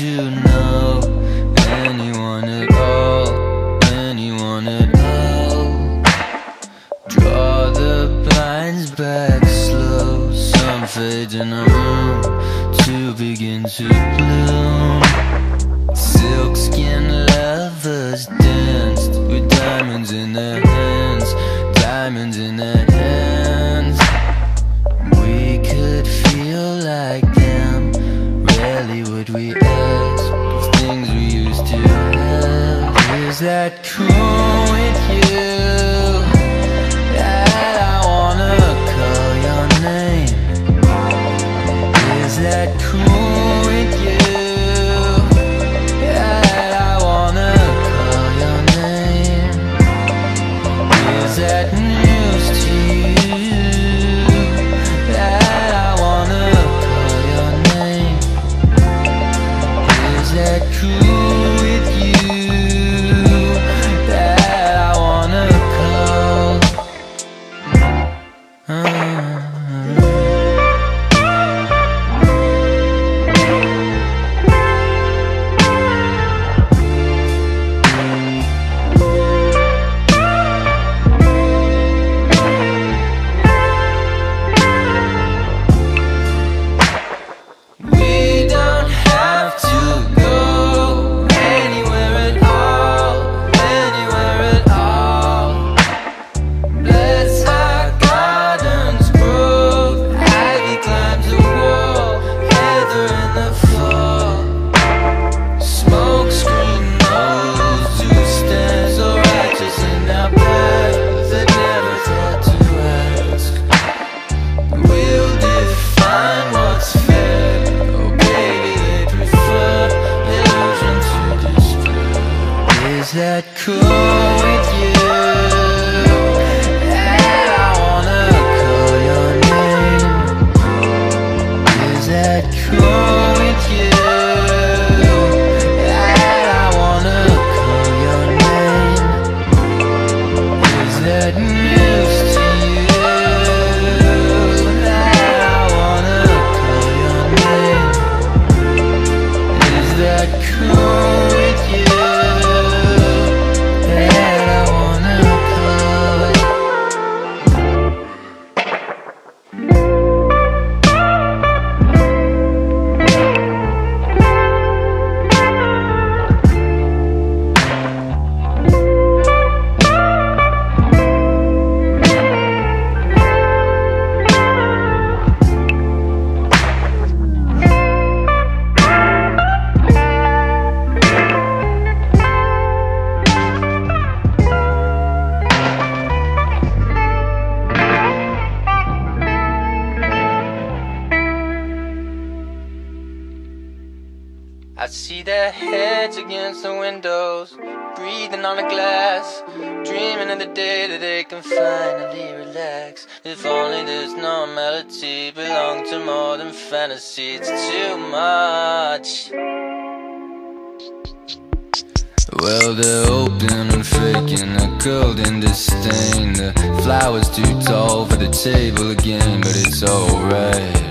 to know anyone at all, anyone at all. Draw the blinds back slow, sun fades in the room to begin to bloom. Silk skin lovers danced with diamonds in their hands, diamonds in their hands. That with you? See their heads against the windows, breathing on the glass, dreaming of the day that they can finally relax. If only this normality belonged to more than fantasy, it's too much. Well, they're open and faking a golden disdain. The flowers too tall for the table again, but it's alright.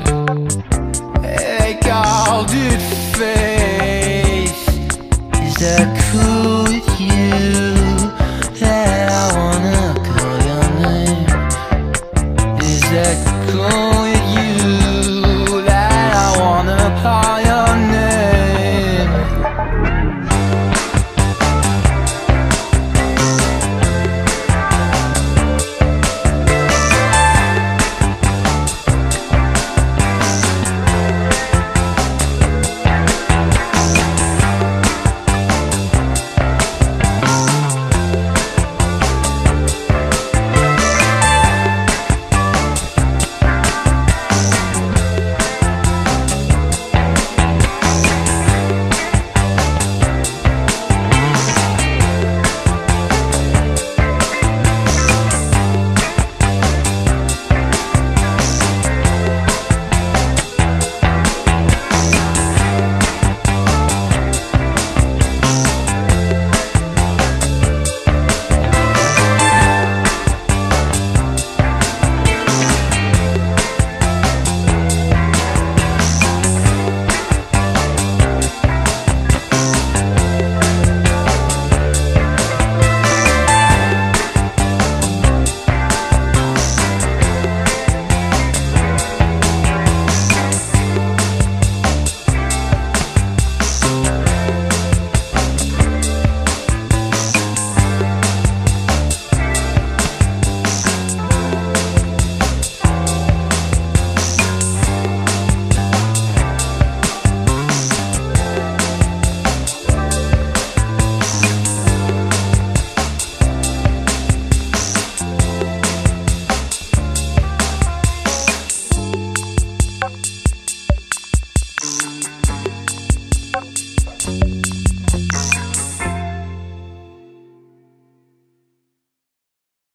With you?